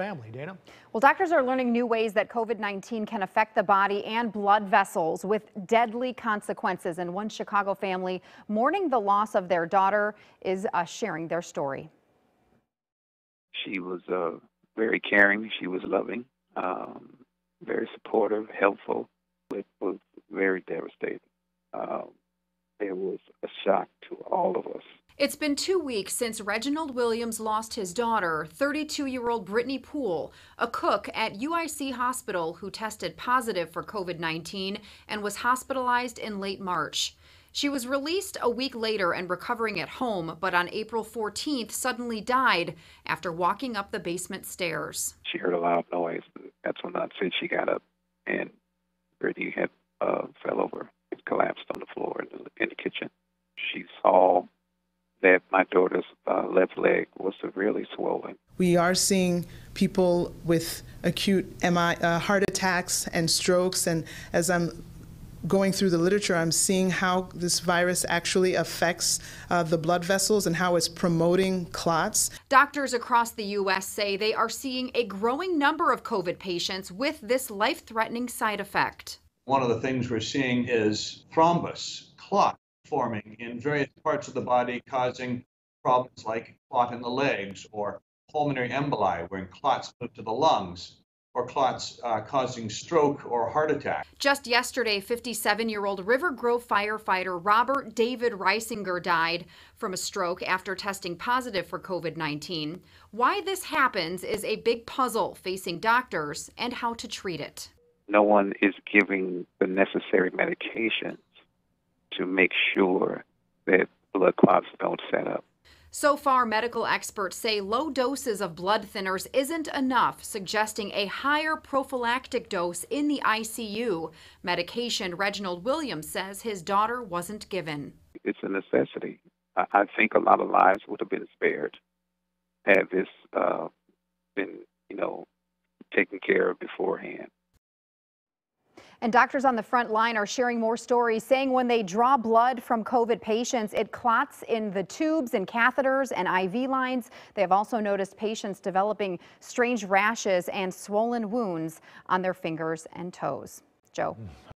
family. Dana? Well, doctors are learning new ways that COVID-19 can affect the body and blood vessels with deadly consequences. And one Chicago family mourning the loss of their daughter is uh, sharing their story. She was uh, very caring. She was loving, um, very supportive, helpful. It was very devastating. Um, it was a shock to all of us. It's been two weeks since Reginald Williams lost his daughter, 32 year old Brittany Poole, a cook at UIC Hospital who tested positive for COVID 19 and was hospitalized in late March. She was released a week later and recovering at home, but on April 14th suddenly died after walking up the basement stairs. She heard a loud noise. That's when I said she got up, and Brittany had uh, fell over and collapsed on the floor in the, in the kitchen. She saw that my daughter's uh, left leg was severely swollen. We are seeing people with acute MI, uh, heart attacks and strokes, and as I'm going through the literature, I'm seeing how this virus actually affects uh, the blood vessels and how it's promoting clots. Doctors across the U.S. say they are seeing a growing number of COVID patients with this life threatening side effect. One of the things we're seeing is thrombus, clot forming in various parts of the body, causing problems like clot in the legs or pulmonary emboli, where clots move to the lungs, or clots uh, causing stroke or heart attack. Just yesterday, 57 year old River Grove firefighter Robert David Reisinger died from a stroke after testing positive for COVID 19. Why this happens is a big puzzle facing doctors and how to treat it. No one is giving the necessary medications to make sure that blood clots don't set up. So far, medical experts say low doses of blood thinners isn't enough, suggesting a higher prophylactic dose in the ICU. Medication Reginald Williams says his daughter wasn't given. It's a necessity. I think a lot of lives would have been spared had this uh, been, you know, taken care of beforehand. And doctors on the front line are sharing more stories, saying when they draw blood from COVID patients, it clots in the tubes and catheters and IV lines. They have also noticed patients developing strange rashes and swollen wounds on their fingers and toes. Joe. Mm.